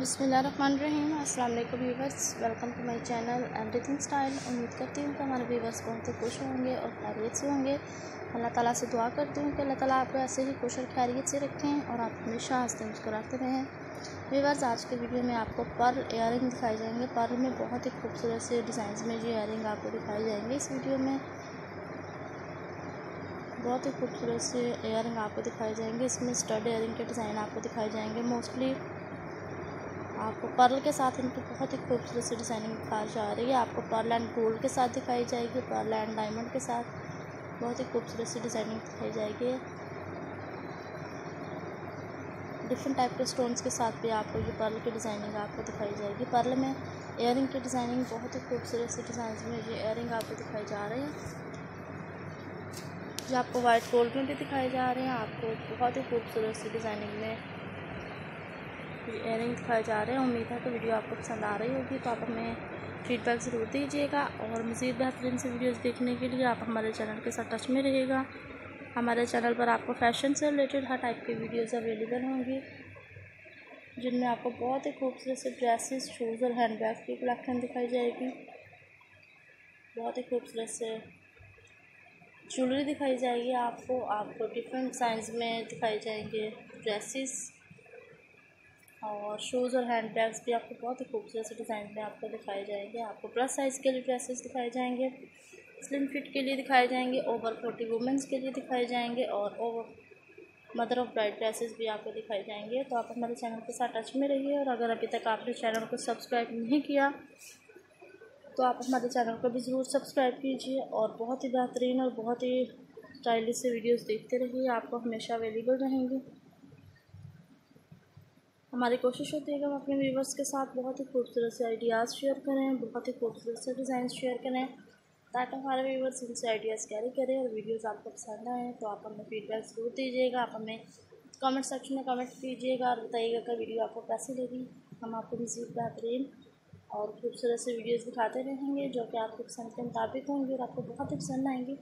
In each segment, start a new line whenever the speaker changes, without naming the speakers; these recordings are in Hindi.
बसमीम अल्लाम viewers, welcome to my channel everything style. उम्मीद करती हूँ कि हमारे व्यूवर्स बहुत ही खुश होंगे और खैरियत से होंगे। अल्लाह ताला से दुआ करती हूँ कि अल्लाह ताला आपको ऐसे ही खुश और खैरियत से रखें और आप हमेशा हँसते मुस्कुराते रहें। व्यूवर्स, आज के वीडियो में आपको पर्ल इयर दिखाई जाएँगे। पर्ल में बहुत ही खूबसूरत से डिज़ाइन में ये इयर आपको दिखाई जाएँगे इस वीडियो में। बहुत ही खूबसूरत से इयर आपको दिखाई जाएँगे। इसमें स्टड इयर के डिज़ाइन आपको दिखाई जाएँगे। मोस्टली आपको पर्ल के साथ इनकी बहुत ही खूबसूरत सी डिज़ाइनिंग दिखाई जा रही है। आपको पर्ल एंड गोल्ड के साथ दिखाई जाएगी, पर्ल एंड डायमंड के साथ बहुत ही खूबसूरत सी डिज़ाइनिंग दिखाई जाएगी। डिफरेंट टाइप के स्टोन्स के साथ भी आपको ये पर्ल की डिज़ाइनिंग आपको दिखाई जाएगी। पर्ल में इयर की डिज़ाइनिंग बहुत ही खूबसूरत सी डिज़ाइन में ये इयर आपको दिखाई जा रहे हैं। जो आपको वाइट गोल्ड में भी दिखाई जा रहे हैं। आपको बहुत ही खूबसूरत सी डिज़ाइनिंग में इयर दिखाए जा रहे हैं। उम्मीद है कि वीडियो आपको पसंद आ रही होगी तो आप हमें फीडबैक ज़रूर दीजिएगा। और मज़ीद बेहतरीन से वीडियोस देखने के लिए आप हमारे चैनल के साथ टच में रहेगा हमारे चैनल पर आपको फ़ैशन से रिलेटेड हर टाइप की वीडियोस अवेलेबल होंगी, जिनमें आपको बहुत ही खूबसूरत से ड्रेसेस शूज़ और हैंड बैग की कलेक्शन दिखाई जाएगी। बहुत ही खूबसूरत से ज्वेलरी दिखाई जाएगी आपको। आपको डिफरेंट साइज़ में दिखाई जाएँगे ड्रेसेस और शूज़ और हैंड बैग्स भी आपको बहुत ही खूबसूरत से डिज़ाइन में आपको दिखाए जाएँगे। आपको प्लस साइज़ के लिए ड्रेसेस दिखाए जाएँगे स्लिम फिट के लिए दिखाए जाएँगे ओवर फोर्टी वुमेंस के लिए दिखाए जाएँगे और over mother of bride dresses भी आपको दिखाए जाएँगे। तो आप हमारे चैनल के साथ टच में रहिए और अगर अभी तक आपने चैनल को सब्सक्राइब नहीं किया तो आप हमारे चैनल को भी ज़रूर सब्सक्राइब कीजिए और बहुत ही बेहतरीन और बहुत ही स्टाइलिश से वीडियोस देखते रहिए। आपको हमेशा अवेलेबल रहेंगे। हमारी कोशिश होती है कि हम अपने व्यूवर्स के साथ बहुत ही खूबसूरत से आइडियाज़ शेयर करें, बहुत ही खूबसूरत से डिज़ाइन शेयर करें, ताकि हमारे व्यूवर्स इनसे आइडियाज़ कैरी करें और वीडियोस आपको पसंद आएँ तो आप हमें फीडबैक ज़रूर दीजिएगा। आप हमें कमेंट सेक्शन में कमेंट कीजिएगा और बताइएगा कि वीडियो आपको कैसी लगी। हम आपको मज़ीद बेहतरीन और खूबसूरत से वीडियोज़ दिखाते रहेंगे, जो कि आपकी पसंद के मुताबिक होंगे और आपको बहुत ही पसंद आएँगी।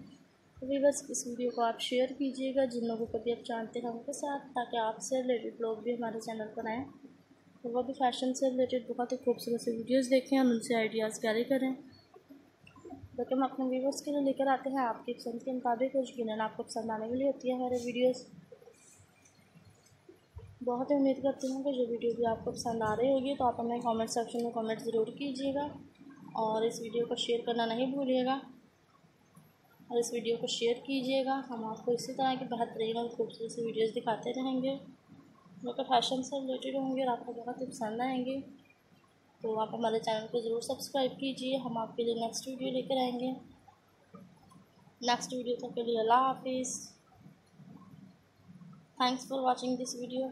तो बस इस वीडियो को आप शेयर कीजिएगा। जिन लोगों को भी आप जानते हैं, उनके साथ, ताकि आपसे रिलेटेड लोग भी हमारे चैनल पर आएँ। तो वो भी फ़ैशन से रिलेटेड बहुत ही खूबसूरत से वीडियोज़ देखें और उनसे आइडियाज़ कैरी करें। क्योंकि हम अपने व्यूवर्स के लिए लेकर आते हैं। आपकी पसंद के मुताबिक, और यकीन आपको पसंद आने वाली होती है हमारे वीडियोज़ बहुत ही उम्मीद करती हूँ कि जो वीडियो भी आपको पसंद आ रही होगी तो आप हमें कमेंट सेक्शन में कमेंट ज़रूर कीजिएगा। और इस वीडियो को शेयर करना नहीं भूलिएगा। और इस वीडियो को शेयर कीजिएगा। हम आपको इसी तरह की बेहतरीन और खूबसूरत सी वीडियोज़ दिखाते रहेंगे। जो कि फ़ैशन से रिलेटेड होंगे और आपको बहुत ही पसंद आएँगे। तो आप हमारे चैनल को ज़रूर सब्सक्राइब कीजिए। हम आपके लिए नेक्स्ट वीडियो लेकर आएँगे। नेक्स्ट वीडियो तक के लिए अल्लाह हाफिज़। Thanks for watching this video